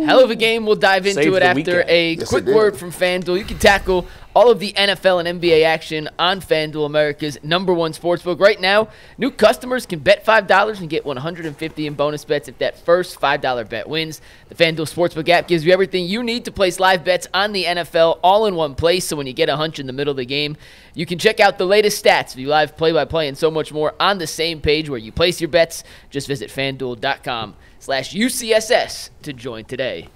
Hell of a game. We'll dive into Saved it after a Yes, quick word from FanDuel. You can tackle all of the NFL and NBA action on FanDuel, America's number one sportsbook. Right now, new customers can bet $5 and get 150 in bonus bets if that first $5 bet wins. The FanDuel Sportsbook app gives you everything you need to place live bets on the NFL all in one place. So when you get a hunch in the middle of the game, you can check out the latest stats, view live play by play, and so much more on the same page where you place your bets. Just visit fanduel.com slash UCSS to join today.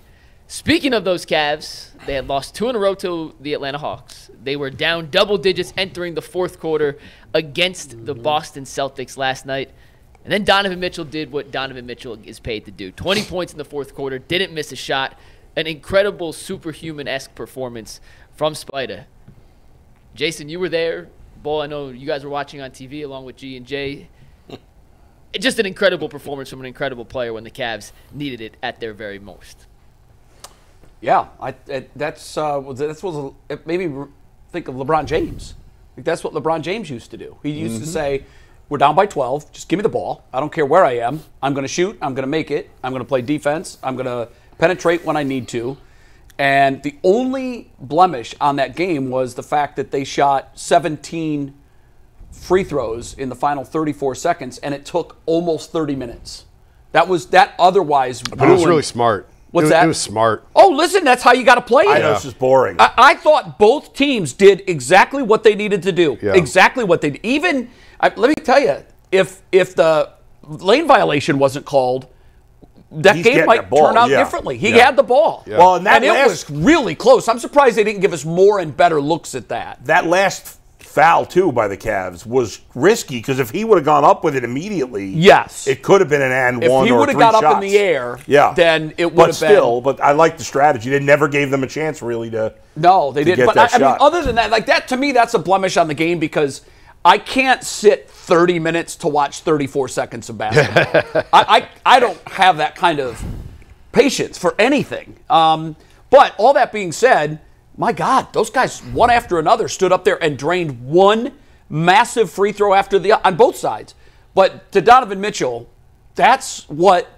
Speaking of those Cavs, they had lost two in a row to the Atlanta Hawks. They were down double digits entering the fourth quarter against the mm-hmm. Boston Celtics last night. And then Donovan Mitchell did what Donovan Mitchell is paid to do 20 points in the fourth quarter, didn't miss a shot. An incredible superhuman esque performance from Spider. Jason, you were there. Bull, I know you guys were watching on TV along with G and J. It's just an incredible performance from an incredible player when the Cavs needed it at their very most. Yeah, I, it, that's uh, was- that's what it made me think of LeBron James. Like that's what LeBron James used to do. He used to say, "We're down by 12. Just give me the ball. I don't care where I am. I'm going to shoot. I'm going to make it. I'm going to play defense. I'm going to penetrate when I need to." And the only blemish on that game was the fact that they shot 17 free throws in the final 34 seconds, and it took almost 30 minutes. That was that otherwise. But it was really smart. What's it, that? It was smart. Oh, listen, that's how you got to play it. I know it's just boring. I, I thought both teams did exactly what they needed to do. Yeah. Exactly what they did. even. I, let me tell you, if if the lane violation wasn't called, that He's game might turn out yeah. differently. He Yeah. had the ball. Yeah. Well, and that it last- was really close. I'm surprised they didn't give us more and better looks at that. that last foul too by the Cavs was risky because if he would have gone up with it immediately, Yes. it could have been an and If one he would have got up in the air, yeah, then it would But have been- still, but I like the strategy. They never gave them a chance really to. No, they didn't. But I, I mean, other than that, like that to me, that's a blemish on the game because I can't sit 30 minutes to watch 34 seconds of basketball. I, I I don't have that kind of patience for anything. Um, but all that being said, my God, those guys one after another stood up there and drained one massive free throw after the on both sides. But to Donovan Mitchell, that's what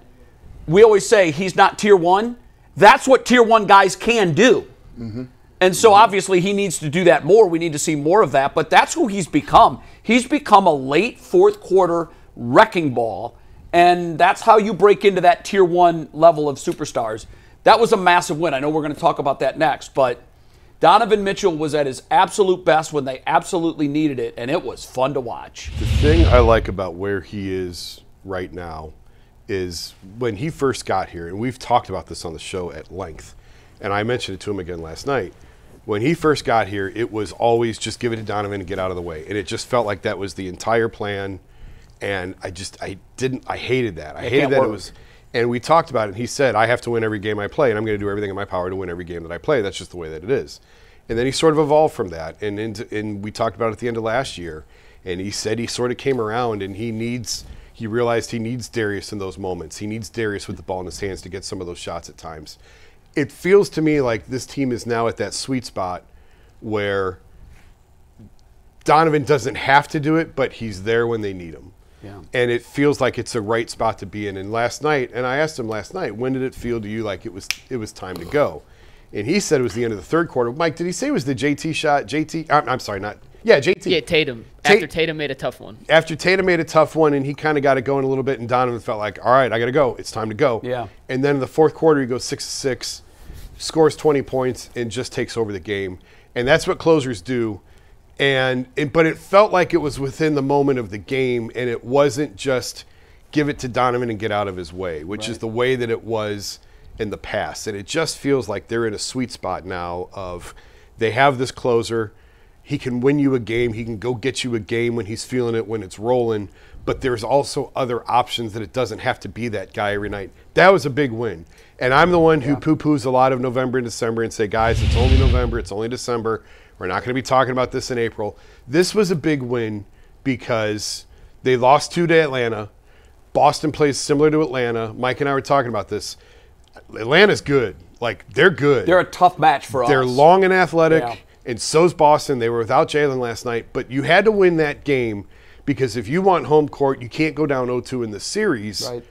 we always say he's not tier one. That's what tier one guys can do. Mm-hmm. And so obviously he needs to do that more. We need to see more of that. But that's who he's become. He's become a late fourth quarter wrecking ball. And that's how you break into that tier one level of superstars. That was a massive win. I know we're going to talk about that next. But Donovan Mitchell was at his absolute best when they absolutely needed it. And it was fun to watch. The thing I like about where he is right now is when he first got here, and we've talked about this on the show at length, and I mentioned it to him again last night. When he first got here, it was always just give it to Donovan and get out of the way, and it just felt like that was the entire plan. And I just, I didn't, I hated that. I hated that work. it was. And we talked about it. And he said, I have to win every game I play, and I'm going to do everything in my power to win every game that I play. That's just the way that it is. And then he sort of evolved from that. And, into, and we talked about it at the end of last year. And he said he sort of came around and he needs, he realized he needs Darius in those moments. He needs Darius with the ball in his hands to get some of those shots at times. It feels to me like this team is now at that sweet spot where Donovan doesn't have to do it, but he's there when they need him. Yeah. And it feels like it's the right spot to be in. And last night, and I asked him last night, when did it feel to you like it was it was time to go? And he said it was the end of the third quarter. Mike, did he say it was the JT shot? JT, I'm, I'm sorry, not yeah, JT. Yeah, Tatum. Tate- After Tatum made a tough one. After Tatum made a tough one and he kind of got it going a little bit, and Donovan felt like, all right, I got to go. It's time to go. Yeah. And then in the fourth quarter, he goes six to six, scores 20 points, and just takes over the game. And that's what closers do. And it, but it felt like it was within the moment of the game, and it wasn't just give it to Donovan and get out of his way, which is the way that it was in the past. And it just feels like they're in a sweet spot now of they have this closer. He can win you a game. He can go get you a game when he's feeling it, when it's rolling. But there's also other options that it doesn't have to be that guy every night. That was a big win. And I'm the one who poo poos a lot of November and December and say, guys, it's only November, it's only December. We're not going to be talking about this in April. This was a big win because they lost two to Atlanta. Boston plays similar to Atlanta. Mike and I were talking about this. Atlanta's good. Like, they're good. They're a tough match for us. They're long and athletic, Yeah. and so's Boston. They were without Jalen last night, but you had to win that game because if you want home court, you can't go down 0-2 in the series. Right.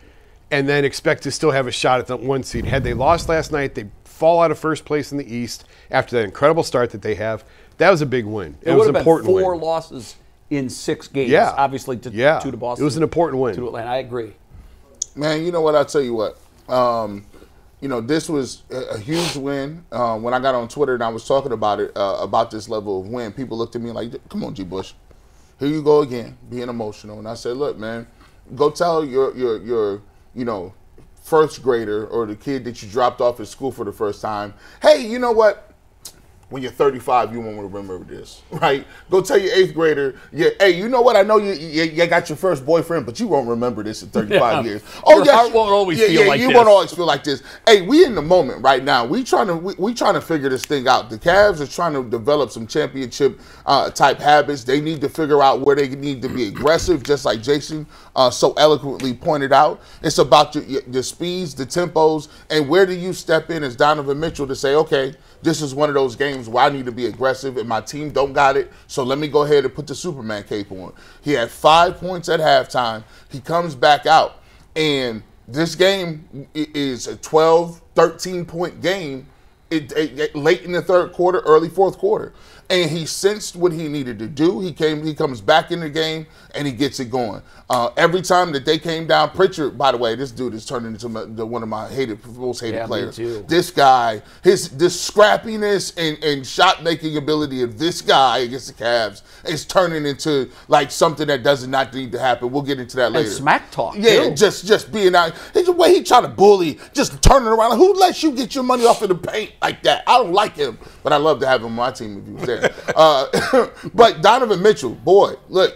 and then expect to still have a shot at the one seed. Had they lost last night, they fall out of first place in the East after that incredible start that they have. That was a big win. It, It, was an important four win. losses in six games. Yeah. obviously to, Yeah. two to It Boston. was an important win. To Atlanta. I agree. Man, you know what? I'll tell you what. Um, you know, this was a, a huge win. Uh, when I got on Twitter and I was talking about it, uh, about this level of win, people looked at me like, come on, G. Bush. Here you go again, being emotional. And I said, look, man, go tell your, your, your you know, first grader or the kid that you dropped off at school for the first time, hey, you know what? When you're 35, you won't remember this, right? Go tell your eighth grader, yeah, hey, you know what? I know you, you, you got your first boyfriend, but you won't remember this in 35 Yeah. years. Oh, Your yes, heart won't always yeah, feel yeah, like you this. won't always feel like this. Hey, we in the moment right now. We trying to we, we trying to figure this thing out. The Cavs are trying to develop some championship uh, type habits. They need to figure out where they need to be aggressive, just like Jason uh, so eloquently pointed out. It's about your, your, the speeds, the tempos, and where do you step in as Donovan Mitchell to say, okay, this is one of those games where I need to be aggressive and my team don't got it. So let me go ahead and put the Superman cape on. He had five points at halftime. He comes back out. And this game is a 12, 13 point game it, it- it- late in the third quarter, early fourth quarter. And he sensed what he needed to do. He came, he comes back in the game and he gets it going. Uh, every time that they came down, Pritchard, by the way, this dude is turning into my, the, one of my hated, most hated Yeah, players. This guy, his this scrappiness and, and shot making ability of this guy against the Cavs is turning into like something that does not need to happen. We'll get into that later. smack talk, Yeah, too. just just being out. The way he trying to bully, just turning around. Who lets you get your money off of the paint like that? I don't like him, but I love to have him on my team if he was there. Uh, but Donovan Mitchell, boy, look,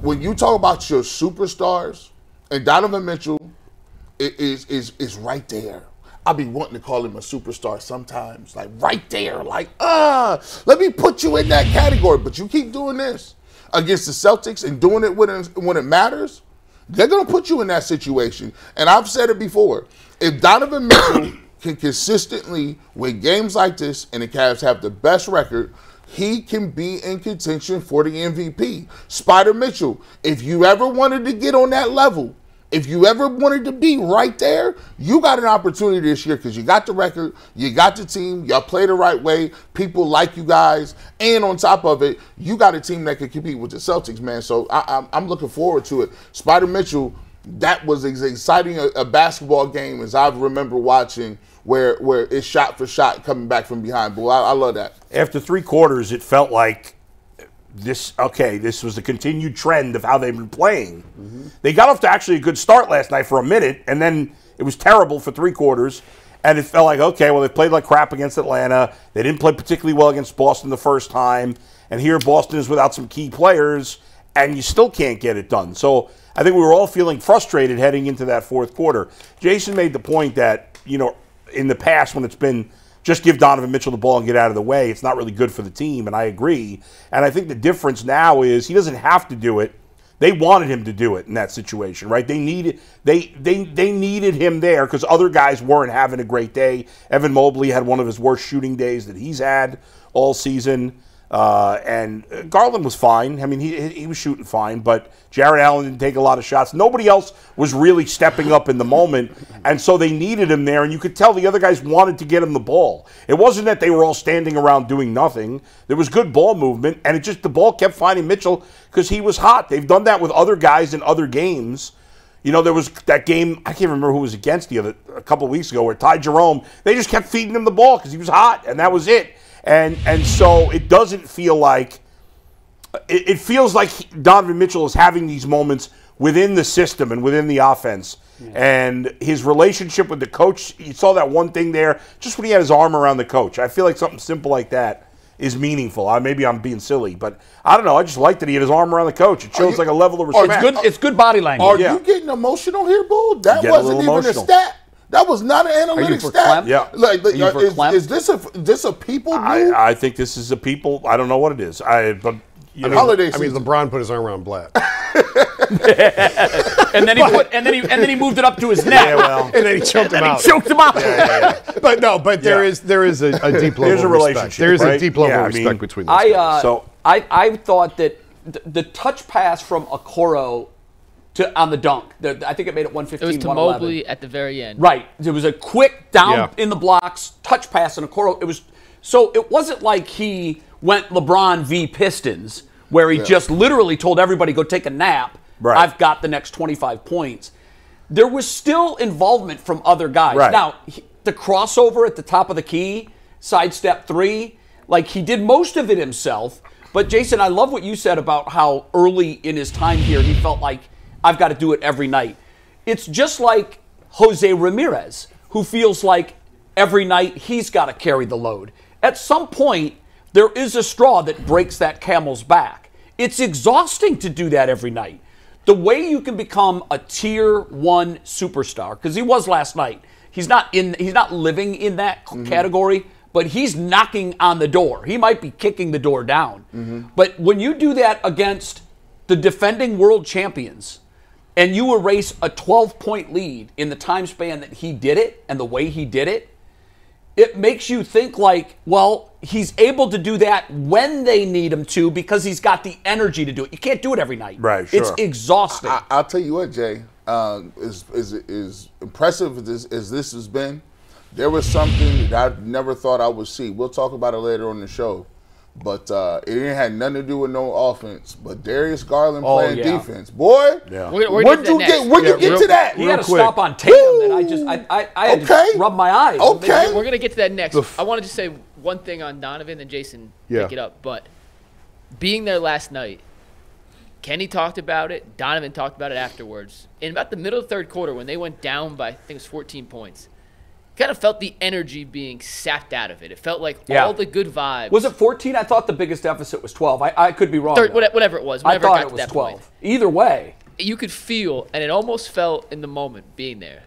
when you talk about your superstars, and Donovan Mitchell is is is right there. I be wanting to call him a superstar sometimes, like right there, like ah, let me put you in that category. But you keep doing this against the Celtics and doing it when it, when it matters, they're gonna put you in that situation. And I've said it before: if Donovan Mitchell can consistently win games like this, and the Cavs have the best record. He can be in contention for the MVP. Spider Mitchell, if you ever wanted to get on that level, if you ever wanted to be right there, you got an opportunity this year because you got the record, you got the team, y'all play the right way, people like you guys, and on top of it, you got a team that can compete with the Celtics, man. So I, I'm looking forward to it. Spider Mitchell, that was as exciting a, a basketball game as I remember watching, where where it's shot for shot coming back from behind. Boy, I, I love that. after three quarters, it felt like this. Okay, this was the continued trend of how they've been playing. Mm-hmm. They got off to actually a good start last night for a minute, and then it was terrible for three quarters. And it felt like okay, well they played like crap against Atlanta. They didn't play particularly well against Boston the first time, and here Boston is without some key players, and you still can't get it done. So I think we were all feeling frustrated heading into that fourth quarter. Jason made the point that you know in the past when it's been just give Donovan Mitchell the ball and get out of the way. It's not really good for the team, and I agree. And I think the difference now is he doesn't have to do it. They wanted him to do it in that situation, right? They needed they they they needed him there because other guys weren't having a great day. Evan Mobley had one of his worst shooting days that he's had all season. Uh, and Garland was fine. I mean, he he was shooting fine, but Jarrett Allen didn't take a lot of shots. Nobody else was really stepping up in the moment, and so they needed him there. And you could tell the other guys wanted to get him the ball. It wasn't that they were all standing around doing nothing. There was good ball movement, and it just the ball kept finding Mitchell because he was hot. They've done that with other guys in other games. You know, there was that game, I can't remember who was against the other a couple weeks ago where Ty Jerome, they just kept feeding him the ball because he was hot, and that was it. And and so it doesn't feel like it, it feels like he- Donovan Mitchell is having these moments within the system and within the offense. And his relationship with the coach, you saw that one thing there, just when he had his arm around the coach. I feel like something simple like that is meaningful. I, maybe I'm being silly, but I don't know. I just like that he had his arm around the coach. It shows you- like a level of oh, respect. It's good. It's good body language. Are Yeah. you getting emotional here, Boo? That wasn't even emotional. a stat. That was not an analytic stat. verklempt? Yeah. Like, like, Are you uh, is, verklempt? is this a this a people move? I, I think this is a people. I don't know what it is. I but you know, Holiday I mean, season. LeBron put his arm around Blatt. and then he put, and then he and then he moved it up to his neck. yeah, well, and then he choked him and out. he choked him out. But no, but there Yeah. is there is a, a deep level There's a of respect. relationship, There is a deep level Yeah, of I respect mean, between those I guys. uh, So- I I thought that th- the touch pass from Okoro to on the dunk. The- I think it made it 115. It 115. was to 111. Mobley at the very end. Right. There was a quick down Yeah. in the blocks, touch pass, and Okoro. It was so it wasn't like he went LeBron v Pistons, where he just literally told everybody go take a nap. Right. I've got the next 25 points. There was still involvement from other guys. Right. Now he- the crossover at the top of the key, sidestep three, like he did most of it himself. But Jason, I love what you said about how early in his time here he felt like I've got to do it every night. It's just like Jose Ramirez, who feels like every night he's got to carry the load. At some point, there is a straw that breaks that camel's back. It's exhausting to do that every night. The way you can become a tier one superstar, because he was last night. He's not in. He's not living in that mm-hmm. category, but he's knocking on the door. He might be kicking the door down. Mm-hmm. But when you do that against the defending world champions, and you erase a 12 point lead in the time span that he did it and the way he did it, it makes you think like, well, he's able to do that when they need him to because he's got the energy to do it. You can't do it every night. Right, It's exhausting. I, I'll tell you what, Jay. Uh, is is is impressive as this, as this has been. There was something that I never thought I would see. We'll talk about it later on the show, but uh, it ain't had nothing to do with no offense. But Darius Garland Oh, playing yeah. defense, boy. Yeah. We're, we're Where'd you get get? Where'd next. you get real- to that? he had a quick. stop on Tatum that I just I I, I had Okay. to rub my eyes. Okay. We're gonna get to that next. The f- I want to just say one thing on Donovan and Jason Yeah. pick it up. But being there last night, Kenny talked about it. Donovan talked about it afterwards. In about the middle of the third quarter, when they went down by I think it was 14 points, kind of felt the energy being sapped out of it. It felt like Yeah. all the good vibes. Was it 14? I thought the biggest deficit was 12. I, I could be wrong. Whatever, it was? I thought got it was 12. point. Either way. you could feel, and it almost felt in the moment being there,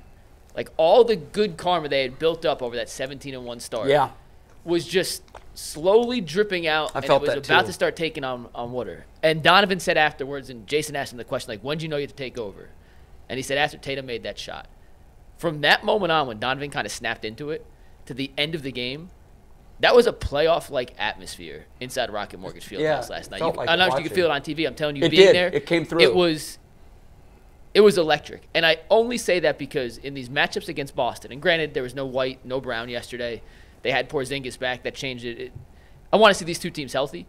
like all the good karma they had built up over that 17 and one start. Yeah. was just slowly dripping out, I and felt it was that about too. to start taking on on water. And Donovan said afterwards, and Jason asked him the question like, "When did you know you had to take over?" And he said after Tatum made that shot. From that moment on, when Donovan kind of snapped into it, to the end of the game, that was a playoff like atmosphere inside Rocket Mortgage Field Yeah, House last night. You, like I don't know if you could feel it on TV. I'm telling you, It being did. there, It came through. It was it was electric. And I only say that because in these matchups against Boston, and granted there was no White, no Brown yesterday, they had Porzingis back. That changed it. it I want to see these two teams healthy.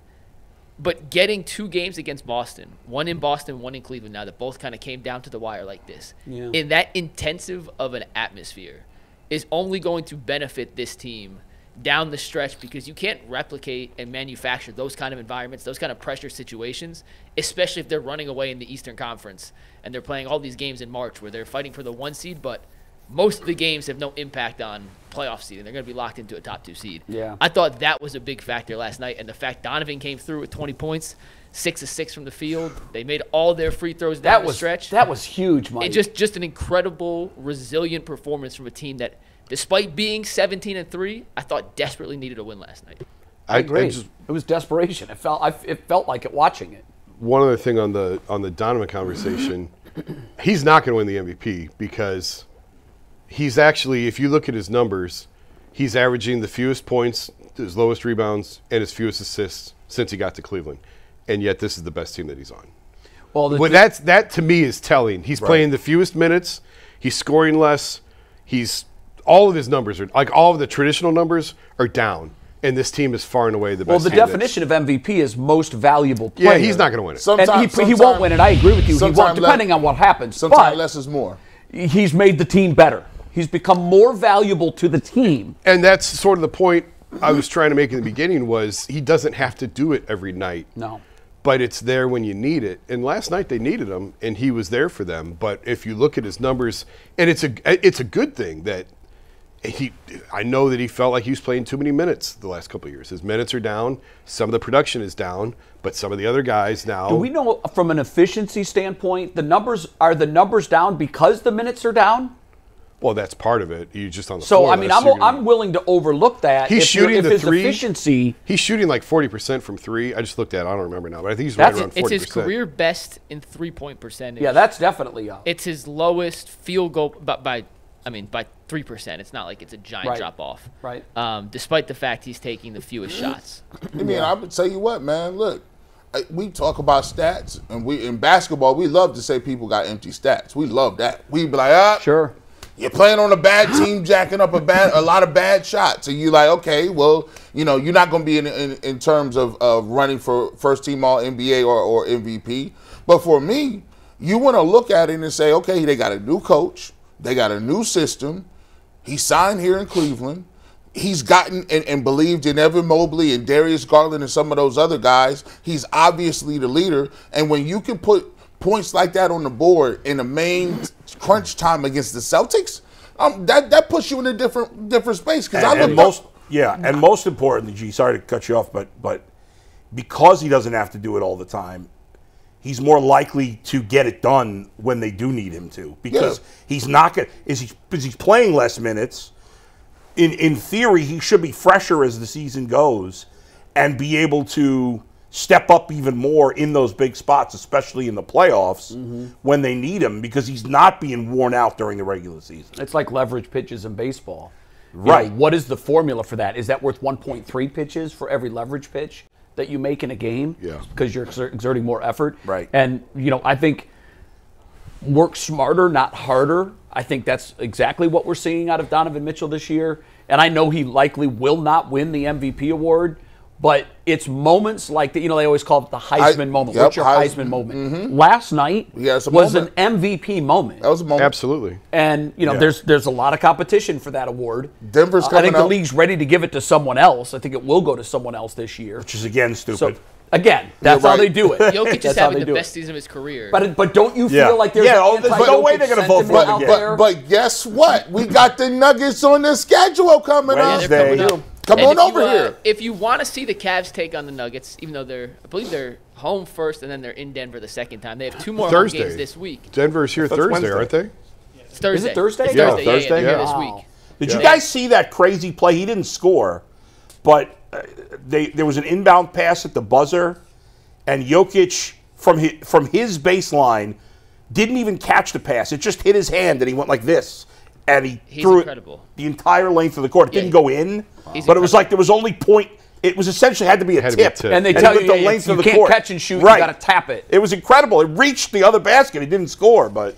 But getting two games against Boston, one in Boston, one in Cleveland, now that both kind of came down to the wire like this, Yeah. in that intensive of an atmosphere, is only going to benefit this team down the stretch because you can't replicate and manufacture those kind of environments, those kind of pressure situations, especially if they're running away in the Eastern Conference and they're playing all these games in March where they're fighting for the one seed, but most of the games have no impact on playoff seeding. They're going to be locked into a top two seed. Yeah. I thought that was a big factor last night, and the fact Donovan came through with 20 points, six of six from the field. They made all their free throws down That the was stretch. that was huge, Mike. And just just an incredible, resilient performance from a team that, despite being 17 and three, I thought desperately needed a win last night. I agree. just- it was desperation. It felt I, it felt like it watching it. one other thing on the on the Donovan conversation, he's not going to win the MVP because he's actually, if you look at his numbers, he's averaging the fewest points, his lowest rebounds, and his fewest assists since he got to Cleveland, and yet this is the best team that he's on. Well, the, Well, that's that to me is telling. He's playing the fewest minutes. He's scoring less. He's all of his numbers are like all of the traditional numbers are down, and this team is far and away the best. well, the team definition of MVP is most valuable player. Yeah, he's not going to win it. Sometimes, and he, he won't win it. I agree with you. He won't, le- depending on what happens. Sometimes but less is more. he's made the team better. He's become more valuable to the team. and that's sort of the point I was trying to make in the beginning was he doesn't have to do it every night. No. But it's there when you need it. And last night they needed him and he was there for them. But if you look at his numbers and it's a it's a good thing that he I know that he felt like he was playing too many minutes the last couple of years. His minutes are down, some of the production is down, but some of the other guys now Do we know from an efficiency standpoint, the numbers are the numbers down because the minutes are down? Well that's part of it. You just on the So floor I mean, I'm, you're gonna- I'm willing to overlook that. He's if you're- shooting if the his three. efficiency. He's shooting like 40% from 3. I just looked at it. I don't remember now, but I think he's That's- right around 40%. It's his career best in three point percentage. Yeah, that's definitely up. it's his lowest field goal by, by I mean by three percent. It's not like it's a giant Right. drop off. Right. Um, despite the fact he's taking the fewest shots. I mean, I would tell you what, man. Look, we talk about stats, and we in basketball we love to say people got empty stats. We love that. We be like, ah, Sure. You're playing on a bad team, jacking up a bad a lot of bad shots, and you like, okay, well, you know, you're not going to be in, in in terms of of running for first team All NBA or or MVP. But for me, you want to look at it and say, okay, they got a new coach, they got a new system. He signed here in Cleveland. He's gotten and, and believed in Evan Mobley and Darius Garland and some of those other guys. He's obviously the leader. And when you can put points like that on the board in the main crunch time against the Celtics, um, that that puts you in a different different space. Because I look and most yeah, and most importantly, G. Sorry to cut you off, but but because he doesn't have to do it all the time, he's more likely to get it done when they do need him to because Yeah. he's not going. Is he? Because he's playing less minutes. In in theory, he should be fresher as the season goes, and be able to step up even more in those big spots, especially in the playoffs Mm-hmm. when they need him, because he's not being worn out during the regular season. It's like leverage pitches in baseball. You Right. know, what is the formula for that? Is that worth 1.3 pitches for every leverage pitch that you make in a game? Yeah. Because you're exerting more effort. Right. And, you know, I think work smarter, not harder. I think that's exactly what we're seeing out of Donovan Mitchell this year. And I know he likely will not win the MVP award, but it's moments like that. You know, they always call it the Heisman I- moment. yep, What's your Heis- Heisman moment? Last night He has a was moment. an MVP moment. that was a moment. Absolutely. And you know, Yeah. there's there's a lot of competition for that award. Denver's Uh, I coming think the league's ready to give it to someone else. I think it will go to someone else this year. Which is again stupid. So again, that's You're how they do it. Jokic is having the best it. season of his career. But but don't you feel Yeah. like there's Yeah, an oh, there's no way they're gonna vote for sentiment him again. But, but guess what? We got the Nuggets on the schedule coming Yeah, up. they're coming up. Come And on if you, over uh, here. If you want to see the Cavs take on the Nuggets, even though they're, I believe they're home first and then they're in Denver the second time. They have two more home Thursday. games this week. Denver's here That's Thursday, Wednesday. aren't they? It's Thursday. Is it Thursday? It's Yeah, Thursday. Yeah, Thursday, yeah, yeah. this week. Did you guys see that crazy play? He didn't score, but uh, they there was an inbound pass at the buzzer, and Jokic from his, from his baseline didn't even catch the pass. It just hit his hand, and he went like this, and he He's threw incredible. it the entire length of the court. It Yeah, didn't go in, He's but it was like there was only point. It was essentially had to be a Had to be a tip, tip. And they he tell you, the yeah, length you of the can't court. catch and shoot, you gotta tap it. It was incredible. It reached the other basket. He didn't score, but